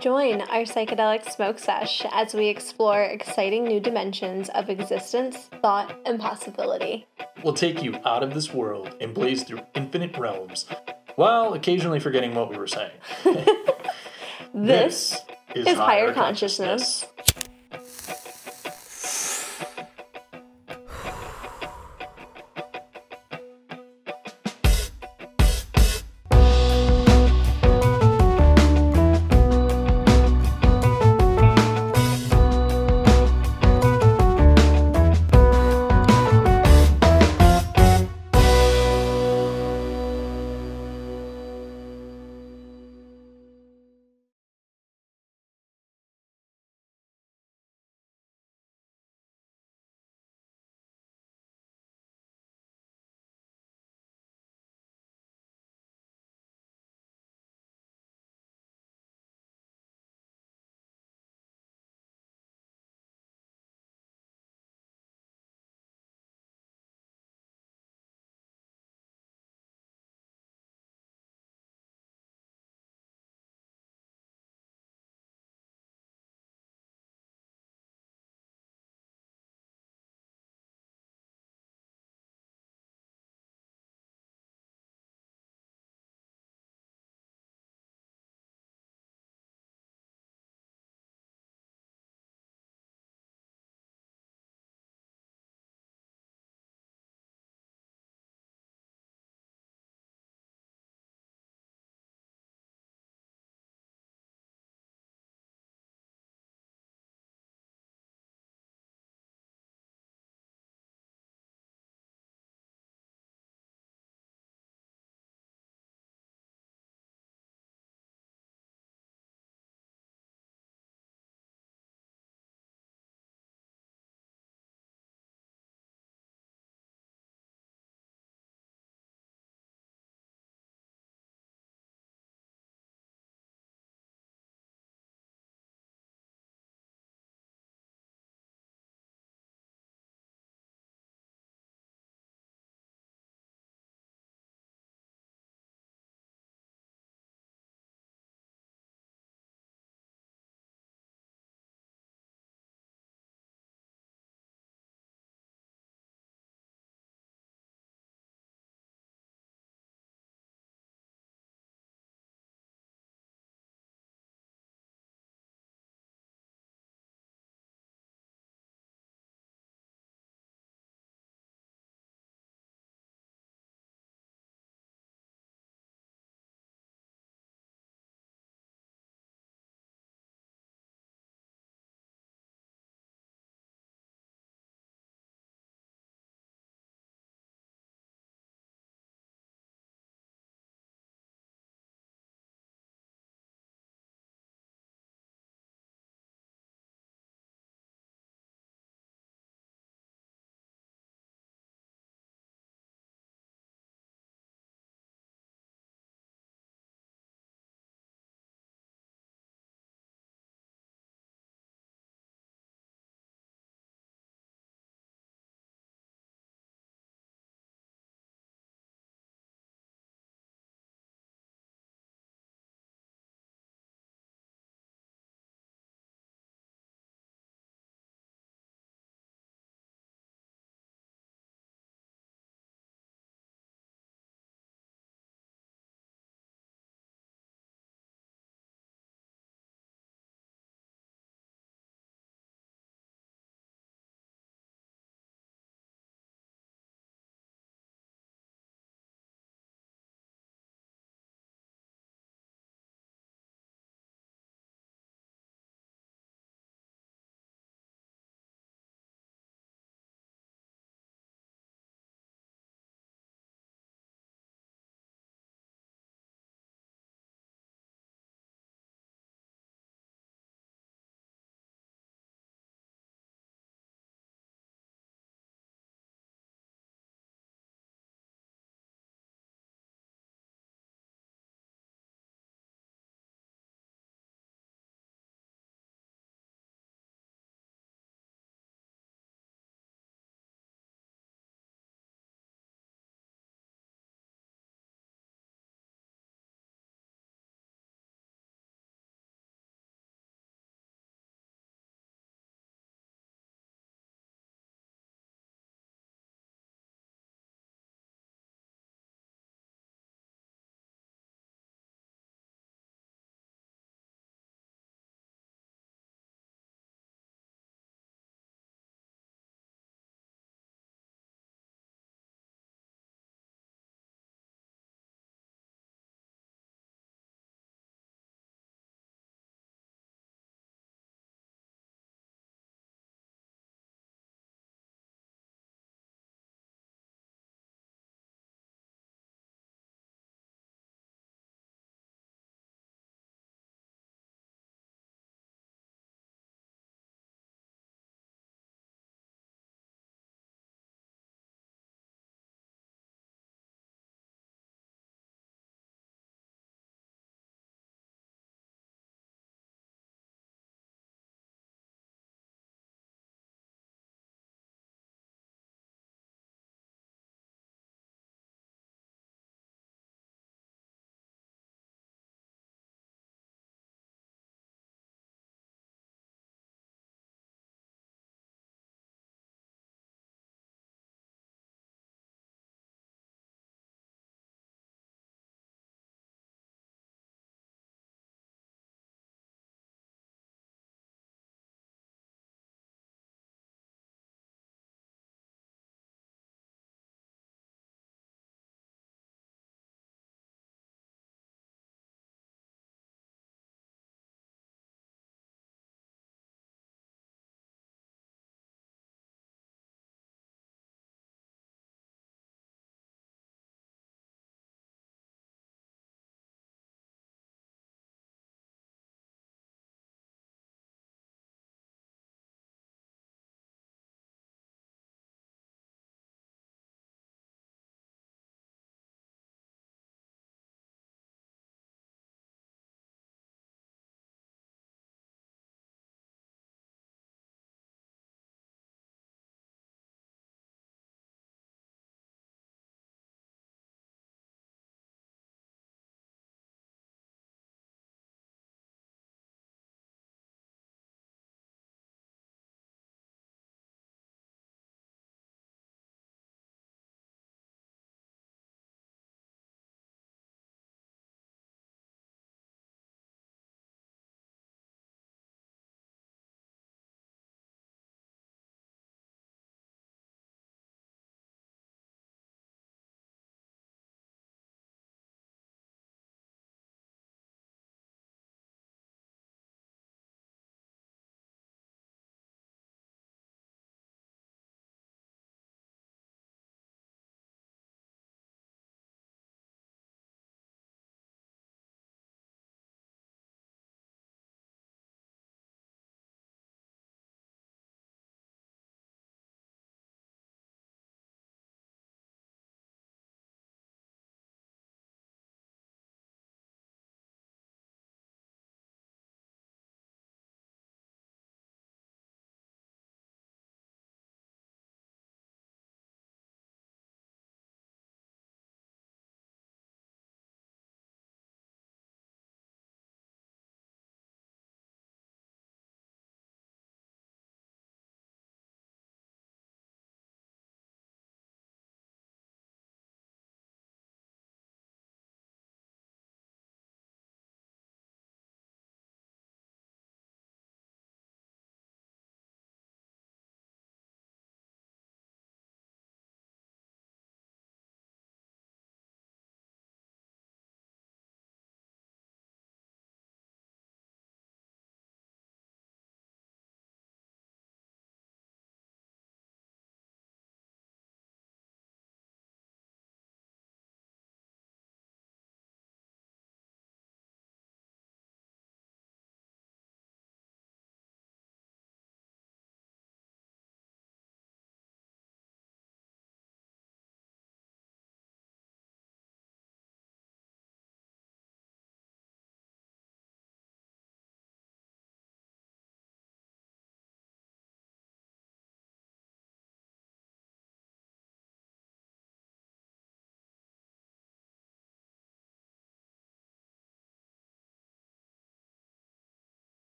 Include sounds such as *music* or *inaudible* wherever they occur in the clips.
Join our psychedelic smoke sesh as we explore exciting new dimensions of existence, thought, and possibility. We'll take you out of this world and blaze through infinite realms, while occasionally forgetting what we were saying. *laughs* *laughs* This, is, higher consciousness.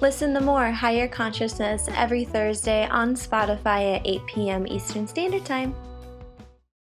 Listen to more Higher Consciousness every Thursday on Spotify at 8 p.m. Eastern Standard Time.